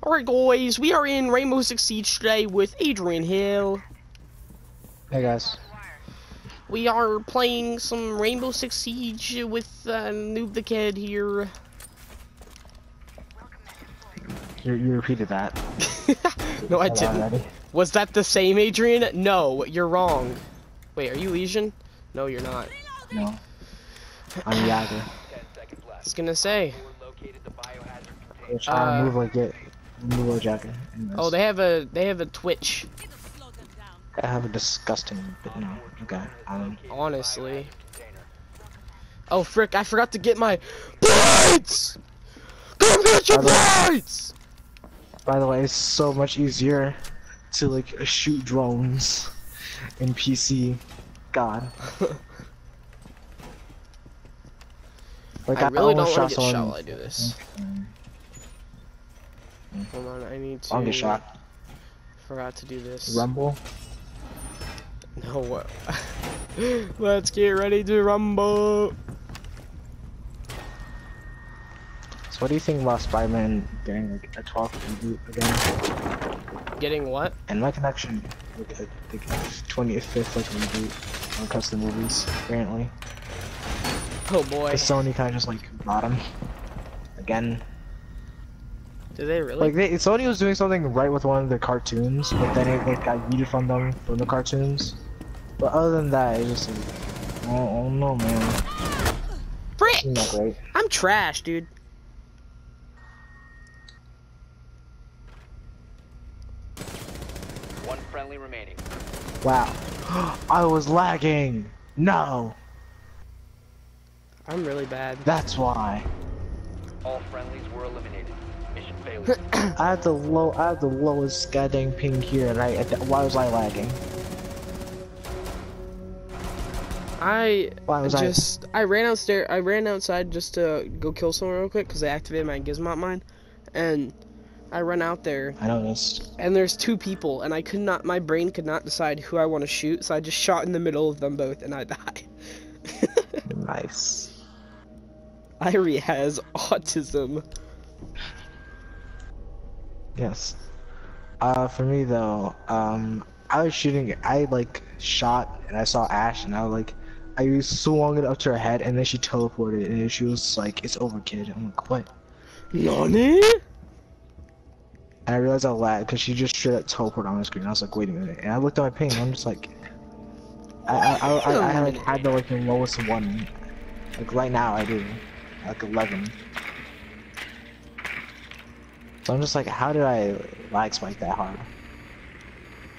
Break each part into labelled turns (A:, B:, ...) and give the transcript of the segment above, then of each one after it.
A: Alright guys, we are in Rainbow Six Siege today with Adrian Hill.
B: Hey guys.
A: We are playing some Rainbow Six Siege with uh, Noob the Kid here.
B: You, you repeated that.
A: no, I didn't. Was that the same Adrian? No, you're wrong. Wait, are you Legion? No, you're not.
B: No. I'm Jäger.
A: I was gonna say. Uh,
B: to move like it. Jagger.
A: Oh, they have a they have a Twitch.
B: I have a disgusting, but no. Okay. Um,
A: Honestly. Oh frick! I forgot to get my plates. Come get your
B: By the way-
A: plates.
B: by the way, it's so much easier to like shoot drones in PC. God. Like
A: I really don't want to get shot while I do this. Hold on, I need to.
B: I'll get shot.
A: Forgot to do this.
B: Rumble.
A: No, what? Let's get ready to rumble.
B: So what do you think about Spider-Man getting like a 12th reboot again?
A: Getting what?
B: And my connection, like a like, 25th like reboot when it comes to movies, apparently.
A: Oh boy.
B: Sony kind of just like bought him again.
A: Do they really?
B: Like they, Sony was doing something right with one of their cartoons, but then it like, got yeeted from them from the cartoons. But other than that, it's just like, oh, oh no, man,
A: Frick!
B: not great.
A: I'm trash, dude.
C: One friendly remaining.
B: Wow, I was lagging. No,
A: I'm really bad.
B: that's why.
C: All friendlies
B: I have the low, I had the lowest goddamn ping here, and I, why was I lagging?
A: I
B: Why was I?
A: just I ran outstairs. I ran outside just to go kill someone real quick because I activated my Gizmot mine, and I run out there
B: I noticed.
A: and there's two people and I could not. My brain could not decide who I want to shoot, so I just shot in the middle of them both and I died.
B: Nice.
A: Irie has autism.
B: Yes. Uh, for me though, um, I was shooting. I like shot, and I saw Ash, and I was like, I swung it up to her head, and then she teleported, and she was like, "It's over, kid." I'm like, "What?"
A: Nani?
B: And I realized I lagged because she just straight up teleported on the screen. I was like, "Wait a minute!" And I looked at my ping, and I'm just like, I I I, I, I like had the like lowest one. Like right now, I do, like 11. So I'm just like, how did I lag spike that hard?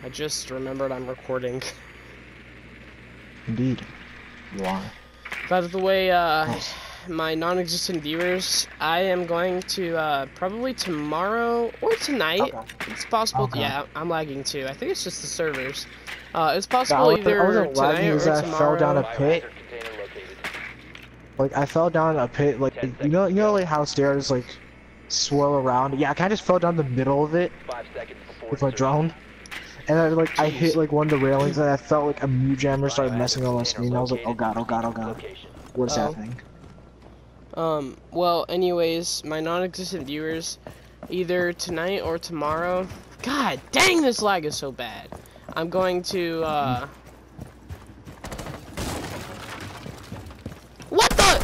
A: I just remembered I'm recording.
B: Indeed, you are.
A: By the way, uh,
B: Nice.
A: my non-existent viewers, I am going to uh, probably tomorrow or tonight.
B: Okay.
A: It's possible.
B: Okay.
A: Yeah, I'm lagging too. I think it's just the servers. Uh, it's
B: Yeah, I
A: possible
B: wasn't- I
A: either
B: wasn't
A: tonight
B: lagging,
A: or
B: is that I fell down a pit.
C: Biohazard container located.
B: Like I fell down a pit, like you know, you know, like how stairs like swirl around. Yeah, I kind of just fell down the middle of it
C: Five seconds before
B: with my drone, and I like I hit like one of the railings, and I felt like a mute jammer started messing on my
C: Biohazard
B: screen. I was like, oh god, oh god, oh god, what is
A: Oh.
B: happening?
A: Um. Well, anyways, my non-existent viewers, either tonight or tomorrow. God dang, this lag is so bad. I'm going to. uh... What the?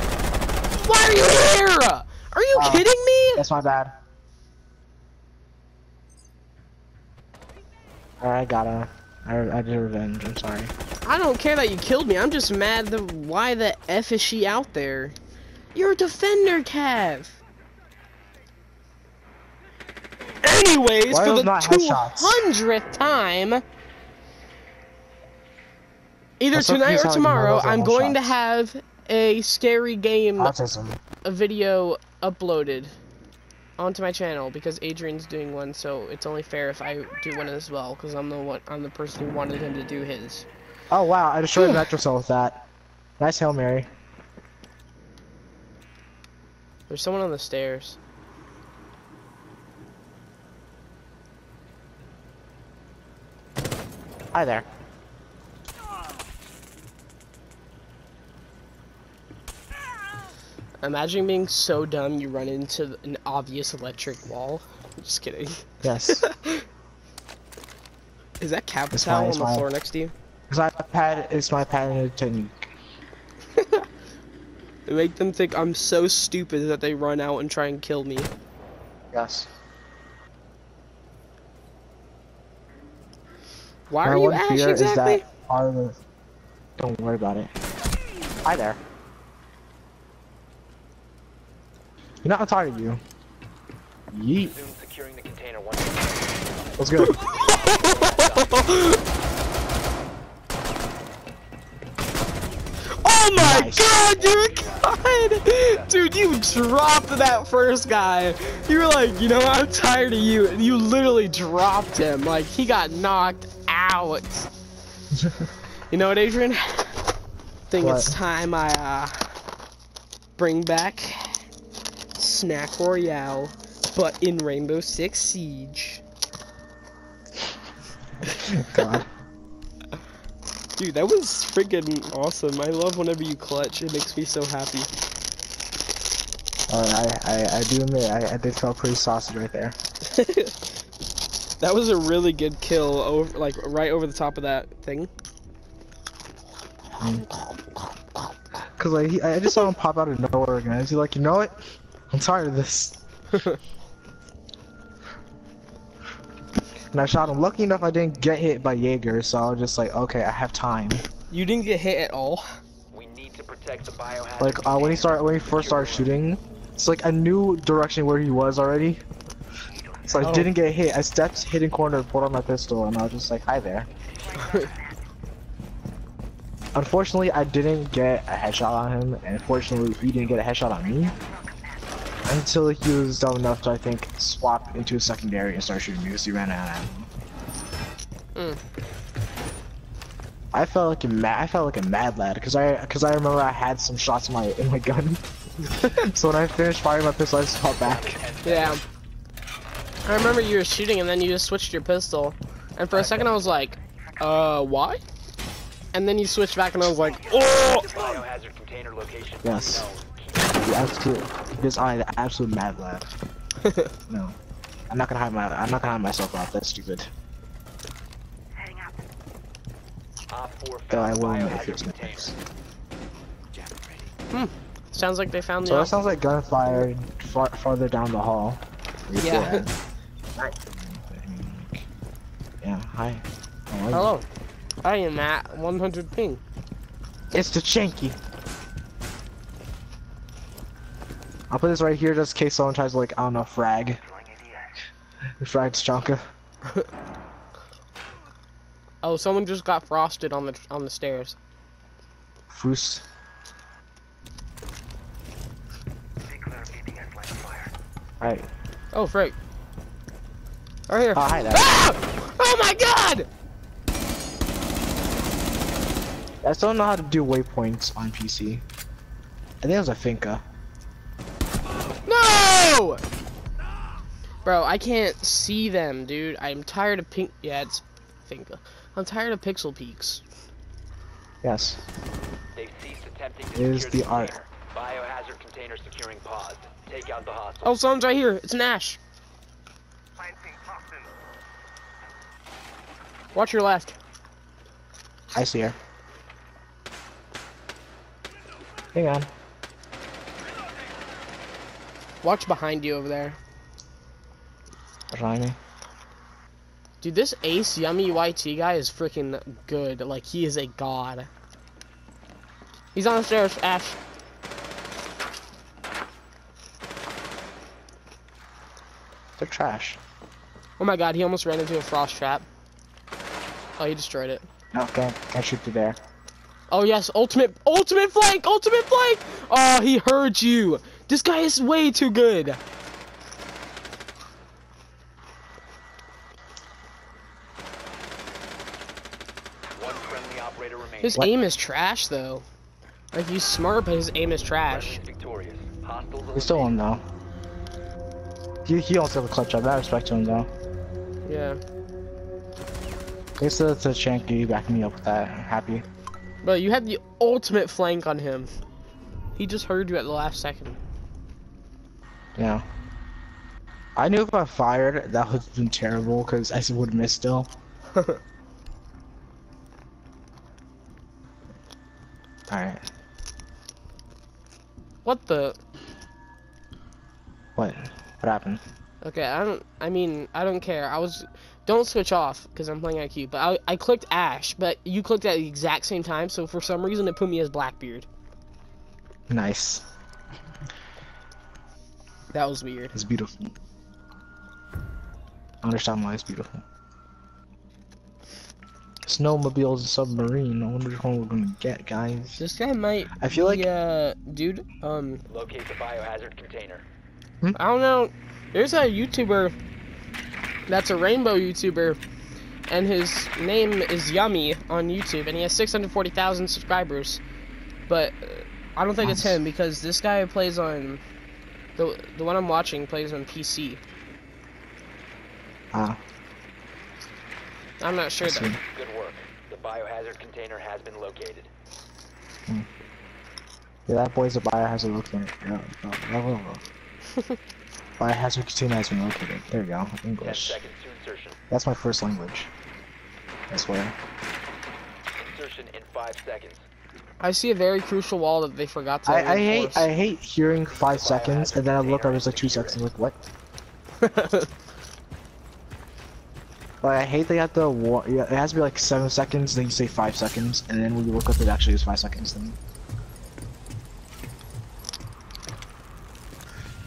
A: Why are you here? Are you
B: Oh.
A: kidding me?
B: That's my bad. Alright, gotta. I I did revenge. I'm sorry.
A: I don't care that you killed me. I'm just mad that why the f is she out there? You're a defender, Cav. Anyways,
B: Why
A: for the two hundredth time, either
B: That's
A: tonight or
B: how you know
A: tomorrow, I'm going to have a scary game,
B: Autism.
A: a video uploaded onto my channel because Adrian's doing one, so it's only fair if I do one as well because I'm the one, I'm the person who wanted him to do his.
B: Oh wow, I destroyed the Metro Cell with that. Nice hail mary.
A: There's someone on the stairs.
B: Hi there.
A: Imagine being so dumb you run into an obvious electric wall. Just kidding.
B: Yes.
A: Is that Capital on the
B: fine.
A: floor next to you?
B: Because I pad it's my patented technique.
A: Make them think I'm so stupid that they run out and try and kill me.
B: Yes.
A: Why
B: My
A: are you Ash exactly?
B: is that our don't worry about it. Hi there. You know I'm tired of you. Yeet.
C: Securing the container once
B: Let's go.
A: Oh my
B: Nice.
A: god, dude! God! Dude, you dropped that first guy. You were like, you know, what, I'm tired of you. And you literally dropped him. Like, he got knocked out. You know what, Adrian? I think it's time I, uh, bring back Snack Royale, but in Rainbow Six Siege.
B: God.
A: Dude, that was freaking awesome. I love whenever you clutch. It makes me so happy.
B: Oh, Alright, I, I, I do admit I, I did feel pretty saucy right there.
A: that was a really good kill over like right over the top of that thing. Mm.
B: Cause like he, I just saw him pop out of nowhere again. He's like, you know what? I'm tired of this. And I shot him. Lucky enough, I didn't get hit by Jaeger, so I was just like, okay, I have time.
A: you didn't get hit at all.
C: We need to protect the biohazard.
B: Like uh, when he started, when he first started shooting, it's like I knew direction where he was already. So I
A: Oh.
B: didn't get hit. I stepped, hidden corner, pulled out my pistol, and I was just like, hi there. Unfortunately, I didn't get a headshot on him, and fortunately, he didn't get a headshot on me. Until he was dumb enough to, I think, swap into a secondary and start shooting me because he ran out of ammo.
A: Mm.
B: I felt like a mad, I felt like a mad lad, cause I, cause I remember I had some shots in my, in my gun. so when I finished firing my pistol, I just fought back.
A: Yeah. I remember you were shooting and then you just switched your pistol. And for a second I was like, uh, why? And then you switched back and I was like, oh!
C: Biohazard.
B: Yes.
C: known.
B: The absolute, because I, the absolute mad lad. No, I'm not gonna hide my, I'm not gonna hide myself out. That's stupid.
C: Op 4
B: Though I will admit
C: biohazard
B: if it's
C: container.
B: nice. Hmm.
A: Sounds like they found the
B: So that sounds like gunfire far, farther down the hall.
A: Yeah.
B: Yeah. Hi. How are you?
A: Hello. I am at 100 ping.
B: It's the Chanky. I'll put this right here just in case someone tries to like, I don't know, frag. Frag Chanka.
A: Oh, someone just got frosted on the on the stairs.
B: Foos. Alright.
A: Oh, frick. Right here.
B: Oh, hi there.
A: Ah! Oh my god!
B: I still don't know how to do waypoints on PC. I think it was a Finka.
A: No! Bro, I can't see them, dude. I'm tired of pink. Yeah, it's Finka. I'm tired of pixel peaks.
B: Yes.
C: They've ceased attempting to
B: It is
C: secure
B: the art.
C: Biohazard container securing paused. Take out the hostile.
A: Oh, someone's right here. It's Nash. Watch your left.
B: I see her. Hang on.
A: Watch behind you over there.
B: Behind me.
A: Dude, this Ace Yummy YT guy is freaking good. Like, he is a god. He's on the stairs, Ash.
B: They're trash.
A: Oh my god, he almost ran into a frost trap. Oh, he destroyed it.
B: Okay, can't, can't shoot through there.
A: Oh yes, ultimate, ultimate flank, ultimate flank! Oh, he heard you. This guy is way too good.
C: One friendly operator remaining.
A: His
B: What?
A: aim is trash though. Like he's smart, but his aim is trash.
C: Friendly victorious. Hostiles
B: We still won't know. He, he also have a clutch up. I respect him though.
A: Yeah,
B: Thanks to, to Chanky backing me up with that. I'm happy.
A: but you had the ultimate flank on him. He just heard you at the last second.
B: Yeah. I knew if I fired, that would have been terrible because I would have missed still. Alright.
A: what the?
B: What? What happened?
A: Okay, I don't. I mean, I don't care. I was. Don't switch off because I'm playing IQ. But I, I clicked Ash, but you clicked at the exact same time. So for some reason, it put me as Blackbeard.
B: Nice.
A: That was weird.
B: It's beautiful. I understand why it's beautiful. Snowmobile's a submarine. I wonder which one we're gonna get, guys.
A: This guy might.
B: I feel like
A: be, uh, dude. Um,
C: Locate the biohazard container.
A: I don't know. There's a YouTuber that's a rainbow YouTuber, and his name is Yummy on YouTube, and he has 640,000 subscribers. But uh, I don't think it's him because this guy plays on the the one I'm watching plays on PC.
B: ah,
A: I'm not sure
B: see.
A: though.
C: Good work. The biohazard container has been located.
B: Yeah, that boy's a biohazard locator. Yeah, no, no, no, no. biohazard container has been located. There we go. English.
C: to insertion.
B: That's my first language. I swear.
C: Insertion in 5 seconds.
A: I see a very crucial wall that they forgot to
B: I, I hate. I hate hearing five seconds and then I look up it's like two seconds like what? Like I hate they have to wa- yeah it has to be like seven seconds then you say five seconds and then when you look up it actually is five seconds then.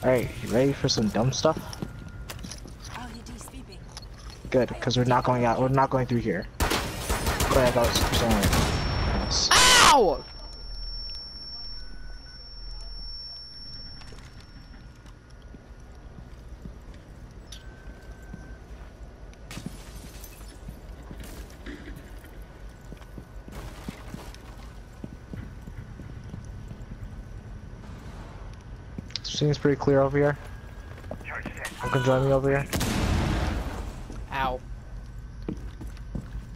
B: Alright, you ready for some dumb stuff? Good, because we're not going out we're not going through here. But I thought it was somewhere.
A: Ow!
B: Seems pretty clear over here. You can join me over here.
A: Ow.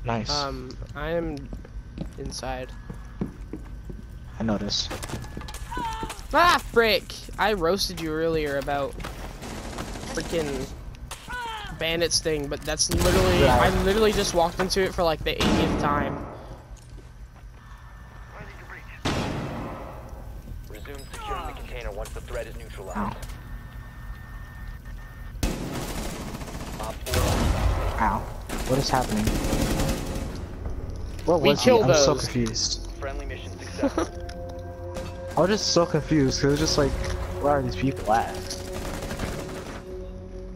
B: Nice.
A: Um, I am inside.
B: I noticed.
A: Ah, frick! I roasted you earlier about freaking bandits thing, but that's literally
B: Yeah.
A: I literally just walked into it for like the 80th time.
C: Resume securing the container once the threat is neutralized.
B: Ow. Ow. What is happening? What was he?
A: killed
B: I'm so confused.
C: friendly mission successful.
B: I was just so confused because it was just like, where are these people at?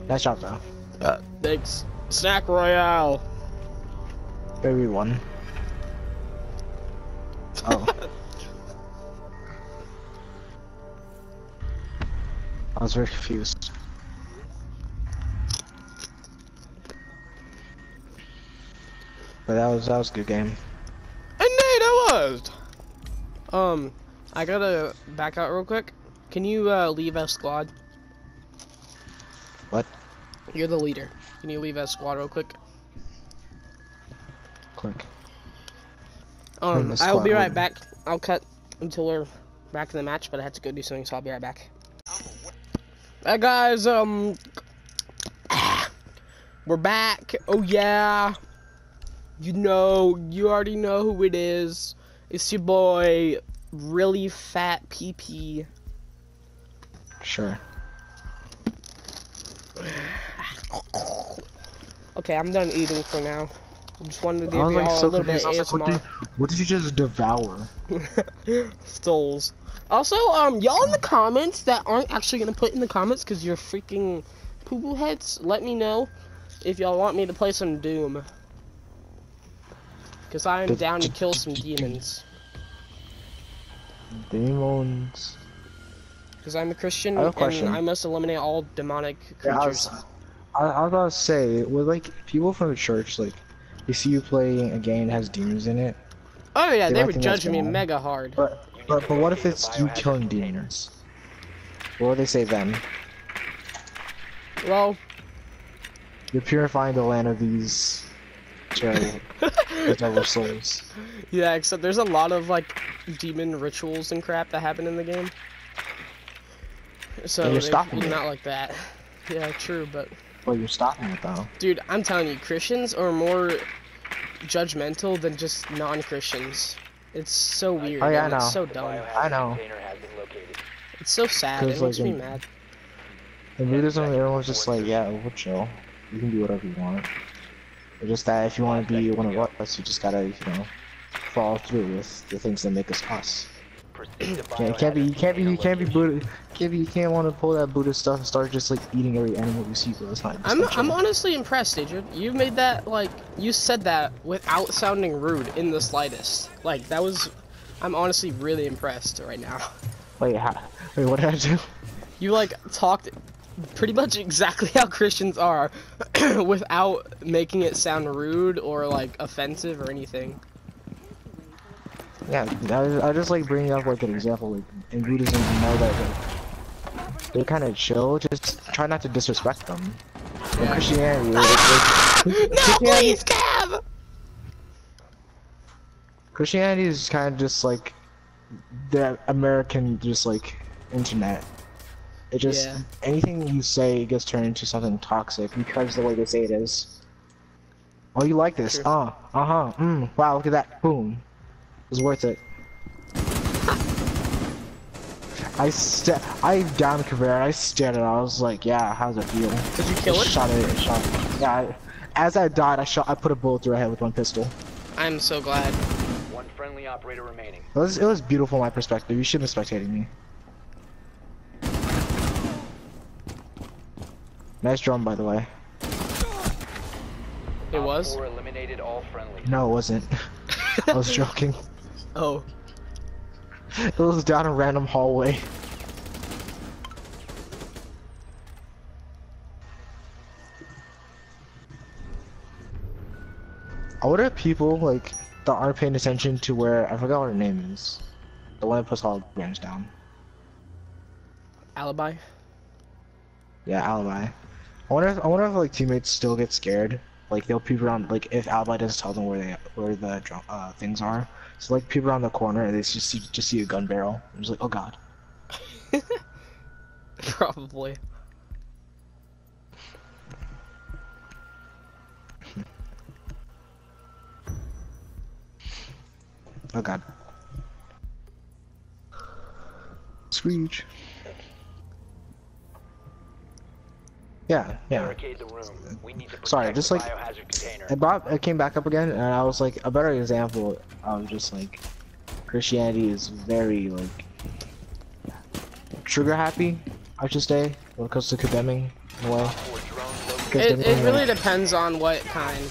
B: Nice job though.
A: Uh, thanks. Snack Royale.
B: Baby one. Oh. I was very confused. But that was that was a good game.
A: Indeed, it was. Um, I gotta back out real quick. Can you uh, leave as squad?
B: What?
A: You're the leader. Can you leave as squad real quick?
B: Click.
A: Um, I'll be right back. I'll cut until we're back in the match, but I had to go do something, so I'll be right back. Hey guys, um, we're back. Oh yeah, you know, you already know who it is. It's your boy, really fat PP.
B: Sure.
A: Okay, I'm done eating for now. I just wanted to give you
B: like
A: all
B: so
A: a little bit.
B: I
A: of
B: like, what did, what did you just devour?
A: Stoles. Also, um, y'all in the comments that aren't actually gonna put in the comments because you're freaking poo poo heads, let me know if y'all want me to play some Doom. Because I'm down to kill some demons.
B: Demons.
A: Because I'm a Christian
B: I have a question.
A: and I must eliminate all demonic
B: Yeah, I
A: creatures.
B: was, I, I was about to say, with like people from the church, like they see you playing a game that has demons in it,
A: oh yeah,
B: they
A: they
B: might
A: were judging me mega hard.
B: but but but what if it's you killing demons? What would they say then?
A: Well,
B: You're purifying the land of these terrible, the devil souls.
A: yeah, except there's a lot of like demon rituals and crap that happen in the game. So
B: And you're
A: they-
B: stopping it.
A: not like that. Yeah, true, but
B: Well, you're stopping it though.
A: dude, I'm telling you, Christians are more judgmental than just non-Christians. It's so weird.
B: Oh, yeah,
A: and
B: I
A: It's
B: know.
A: so
C: The
A: dumb.
B: I know.
C: container has been located.
A: It's so sad. It
B: 'Cause,
A: makes
B: like,
A: me
B: in-
A: mad.
B: In Buddhism, everyone's just like, yeah, we'll chill. You can do whatever you want. It's just that if you want to be one of us, you just gotta, you know, follow through with the things that make us us. Yeah, can't be, you can't be, you can't be. Buddha, can't be, you can't want to pull that Buddhist stuff and start just like eating every animal you see, bro. It's not.
A: I'm I'm honestly impressed, Adrian. You made that like you said that without sounding rude in the slightest. Like that was I'm honestly really impressed right now.
B: Wait, how, wait, what did I do?
A: You like talked pretty much exactly how Christians are without making it sound rude or like offensive or anything.
B: Yeah, I, I just like bringing up like an example. Like in Buddhism, you know that like, they're kind of chill. Just try not to disrespect them. In
A: Yeah.
B: Christianity, like, like,
A: No,
B: Christianity,
A: please, Cav!
B: Christianity is kind of just like the American, just like internet. It just
A: Yeah.
B: anything you say gets turned into something toxic because the way they say it is. Oh, you like this?
A: True.
B: Uh, uh huh. Mm. Wow, look at that. Boom. It was worth it. I st I downed Caveira. I stared at it. I was like, yeah, how's it feel?
A: Did you kill
B: I
A: it?
B: Shot it. Shot it. Yeah. I, as I died, I shot. I put a bullet through her head with one pistol.
A: I'm so glad.
C: One friendly operator remaining.
B: It was, it was beautiful from my perspective. You shouldn't have spectated me. Nice drum, by the way.
A: It
C: Op
A: was?
C: four eliminated all friendlies.
B: No, it wasn't. I was joking.
A: Oh.
B: It was down a random hallway. I wonder if people like that aren't paying attention to where I forgot what her name is. The one that puts all holograms down.
A: Alibi?
B: Yeah, alibi. I wonder if I wonder if like teammates still get scared. Like they'll peep around like if alibi doesn't tell them where they where the uh, things are. So like peep around the corner and they just see just see a gun barrel. I'm just like, oh god.
A: Probably.
B: Oh god. Screech. Yeah, yeah.
C: Barricade the room. We need to
B: Sorry, just like-
C: biohazard container.
B: Brought it came back up again and I was like a better example of just like Christianity is very like trigger happy, I should say, when it comes to condemning in a way.
C: Four drones located.
B: Because
A: It, it really
B: like-
A: depends on what kind.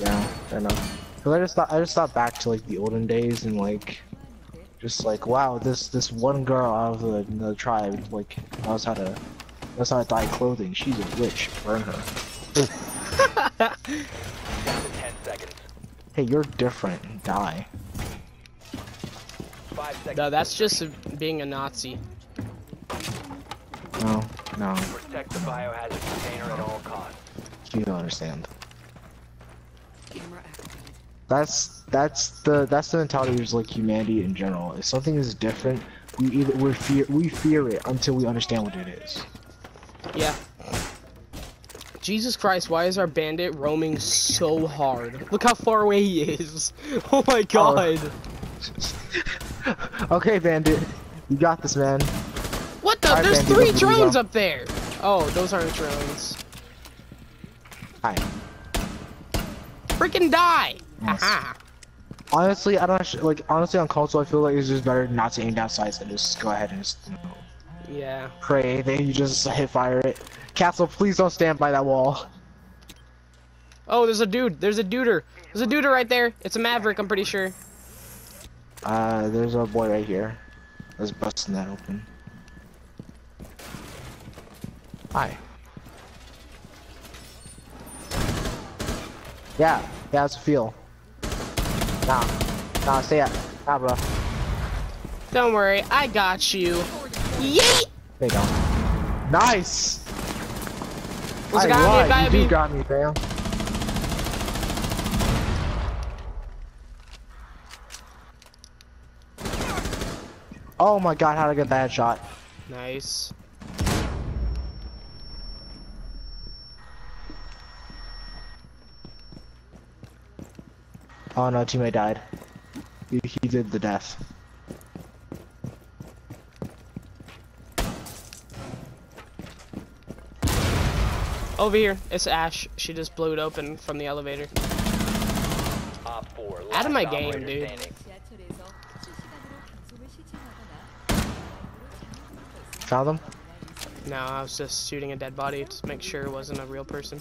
B: Yeah, fair enough. Cause I just thought I just thought back to like the olden days and like just like wow this this one girl out of the, the tribe like knows how to knows how to dye clothing. She's a witch. Burn her.
C: 10 seconds.
B: Hey, you're different. Die.
A: No, that's just being a Nazi.
B: No, no,
C: Protect the biohazard container at all costs.
B: you don't understand.
D: Camera activated.
B: That's that's the that's the mentality of like humanity in general. If something is different, we either we fear we fear it until we understand what it is.
A: Yeah. Jesus Christ, why is our bandit roaming so hard? Look how far away he is. Oh my oh. god.
B: okay, Bandit, you got this, man.
A: What the?
B: Alright,
A: There's
B: Bandit,
A: three
B: over to you,
A: drones up there. Oh, those aren't drones.
B: Hi.
A: Freaking die.
B: Yes.
A: Haha.
B: Honestly, I don't actually, like. Honestly, on console, I feel like it's just better not to aim down sights and just go ahead and just you know,
A: Yeah.
B: pray. Then you just hit fire it. Castle, please don't stand by that wall.
A: Oh, there's a dude. There's a duder. There's a duder right there. It's a Maverick, I'm pretty sure.
B: Uh, there's a boy right here. Let's busting that open. Hi. Yeah, yeah, it's a feel. Nah, nah, stay up. Nah, bro.
A: Don't worry, I got you. Yeet!
B: you go. Nice! I got
A: me,
B: you got me, fam. Oh my god, how to get that shot.
A: Nice.
B: Oh no, teammate died. He, he did the death.
A: Over here, it's Ash. She just blew it open from the elevator.
C: Four,
A: Out of my game, dude.
B: Found them?
A: No, I was just shooting a dead body to make sure it wasn't a real person.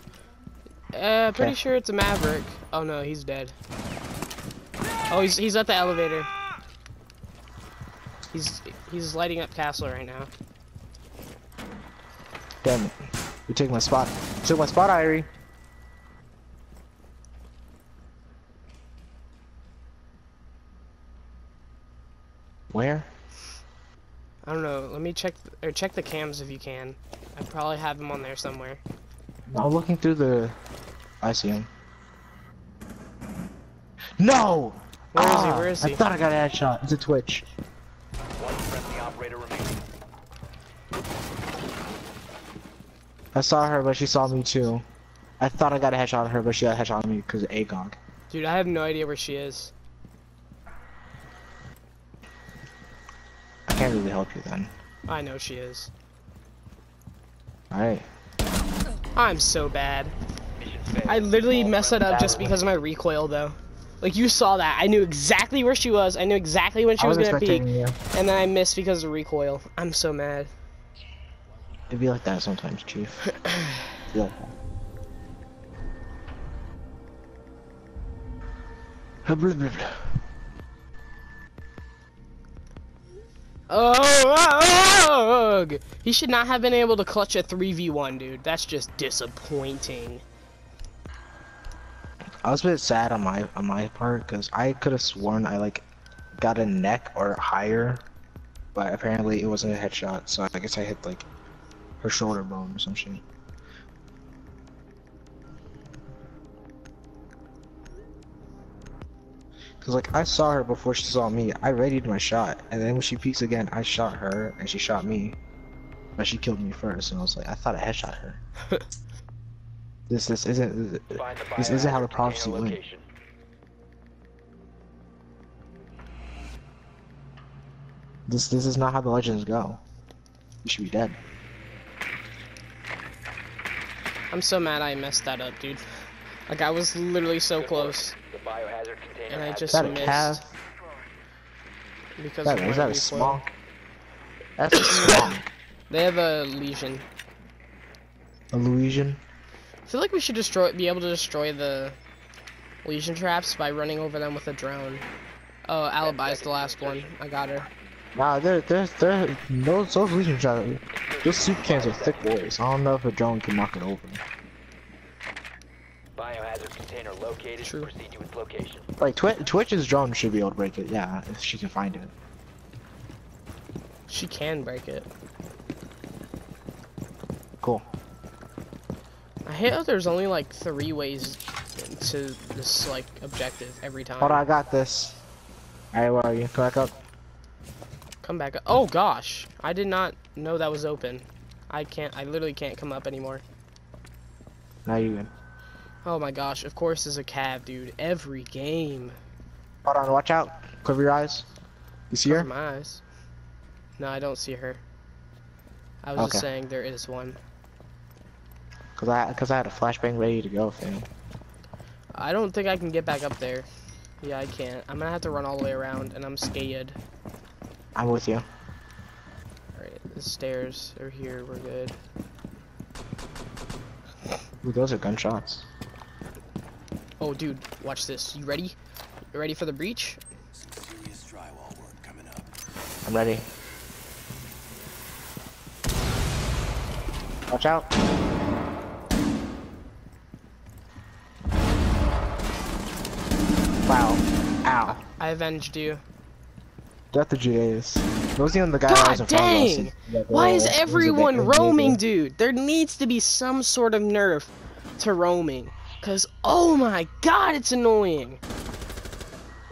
A: Uh, pretty
B: yeah.
A: sure it's a Maverick. Oh no, he's dead. Oh, he's he's at the elevator. He's he's lighting up castle right now.
B: Damn it. You took my spot. took my spot, Irie. Where?
A: I don't know. Let me check or check the cams if you can. I probably have him on there somewhere.
B: I'm looking through the. I see him. No!
A: Where is he?
B: Ah.
A: Where is he?
B: I thought I got a headshot. It's a Twitch.
C: One friendly operator remaining.
B: I saw her, but she saw me too. I thought I got a headshot on her, but she got a headshot on me because of AGOG.
A: Dude, I have no idea where she is.
B: I can't really help you then.
A: I know she is.
B: Alright.
A: I'm so bad. I literally messed it up just because of my recoil though. Like you saw that. I knew exactly where she was. I knew exactly when she
B: I
A: was,
B: was
A: gonna peek,
B: you.
A: and then I missed because of recoil. I'm so mad.
B: It'd be like that sometimes, Chief. It'd be like. Blah, blah, blah.
A: Oh, ugh. he should not have been able to clutch a 3v1, dude. That's just disappointing.
B: I was a bit sad on my on my part because I could have sworn I like got a neck or higher, but apparently it wasn't a headshot. So I guess I hit like her shoulder bone or some shit. Cause like I saw her before she saw me. I readied my shot, and then when she peeks again, I shot her and she shot me, but she killed me first. And I was like, I thought I headshot her. this this isn't.
C: Find
B: This isn't how the prophecy
C: container
B: went. This this is not how the legends go. You should be dead.
A: I'm so mad I messed that up, dude. Like I was literally so close,
C: The biohazard container
A: and I just
B: Is that a
A: missed
B: calf?
A: because
B: That,
A: of
B: that a small? That's a small.
A: They have a legion.
B: A Louisian?
A: I feel like we should destroy, be able to destroy the legion traps by running over them with a drone. Oh, alibi's the last one. I got her.
B: Wow, they're they're they're those those Legion shots. Those soup cans are thick boys. I don't know if a drone can knock it over.
C: biohazard container located.
A: True.
C: Proceed to its location.
B: Like Twi Twitch's drone should be able to break it. Yeah, if she can find it.
A: She can break it.
B: Cool.
A: I hate how there's only like three ways to this like objective every time.
B: Hold on, I got this. Alright, where are you? Come back up.
A: Come back. up. Oh gosh, I did not know that was open. I can't. I literally can't come up anymore.
B: Now you in.
A: Oh my gosh. Of course, there's a cab, dude. Every game.
B: Hold on, watch out. Cover your eyes. You see
A: Cover
B: her?
A: my eyes. No, I don't see her. I was
B: Okay.
A: just saying there is one.
B: Cause I cause I had a flashbang ready to go, fam.
A: I don't think I can get back up there. Yeah, I can't. I'm gonna have to run all the way around, and I'm scared.
B: I'm with you.
A: Alright, the stairs are here. We're good.
B: Ooh, those are gunshots.
A: Oh, dude, watch this. You ready? You ready for the breach?
E: Serious drywall work coming up.
B: I'm ready. Watch out.
A: I avenged you.
B: Death of Judas. It wasn't even the guy that was
A: God
B: front of
A: dang!
B: Yeah,
A: Why
B: oh,
A: is everyone
B: big-
A: roaming, dude? There needs to be some sort of nerf to roaming. Cause oh my god, it's annoying.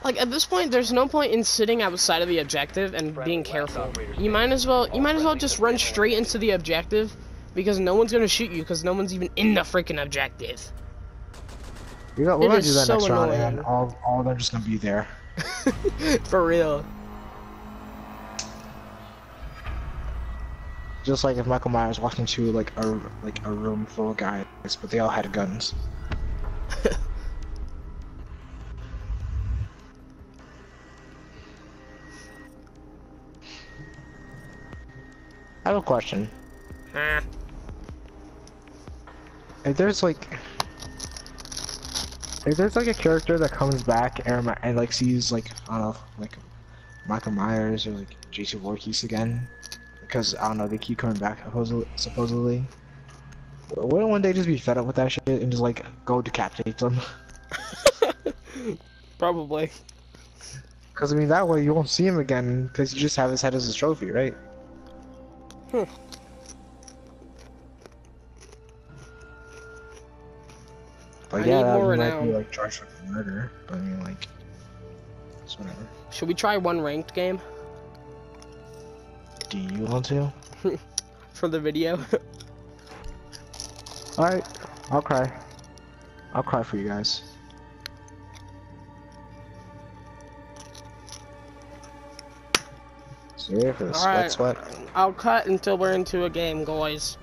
A: Like at this point, there's no point in sitting outside of the objective and being careful. You might as well, you might as well just run straight into the objective, because no one's gonna shoot you, because no one's even in the freaking objective.
B: We got, we're
A: It
B: gonna do that
A: so
B: next round,
A: annoying.
B: and all all of them just gonna be there.
A: For real.
B: Just like if Michael Myers walked into like a like a room full of guys, but they all had guns. I have a question. If there's like, if there's like a character that comes back and, and like sees like I don't know like Michael Myers or like Jason Voorhees again, because I don't know they keep coming back supposedly. supposedly. Wouldn't one day just be fed up with that shit and just like go decapitate them?
A: Probably.
B: Because I mean that way you won't see him again because you just have his head as a trophy, right?
A: Hmm. I
B: yeah,
A: need more
B: might be
A: renown.
B: like charged for murder. But I mean like, it's whatever.
A: Should we try one ranked game
B: Do you want to?
A: for the video?
B: Alright, I'll cry. I'll cry for you guys. Sorry for the sweat
A: Alright.
B: sweat.
A: I'll cut until we're into a game, guys.